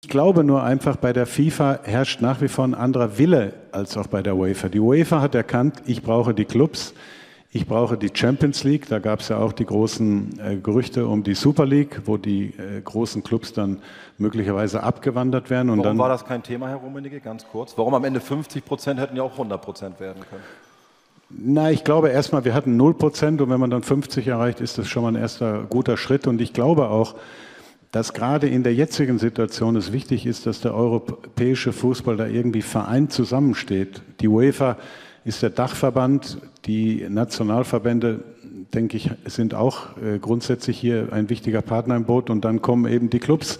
Ich glaube nur einfach, bei der FIFA herrscht nach wie vor ein anderer Wille als auch bei der UEFA. Die UEFA hat erkannt, ich brauche die Clubs, ich brauche die Champions League. Da gab es ja auch die großen äh, Gerüchte um die Super League, wo die äh, großen Clubs dann möglicherweise abgewandert werden. Und Warum dann, war das kein Thema, Herr Rummenigge, ganz kurz? Warum am Ende 50 Prozent hätten ja auch 100 Prozent werden können? Na, ich glaube erstmal, wir hatten 0 Prozent und wenn man dann 50 erreicht, ist das schon mal ein erster guter Schritt. Und ich glaube auch, dass gerade in der jetzigen Situation es wichtig ist, dass der europäische Fußball da irgendwie vereint zusammensteht. Die UEFA ist der Dachverband. Die Nationalverbände, denke ich, sind auch äh, grundsätzlich hier ein wichtiger Partner im Boot. Und dann kommen eben die Clubs.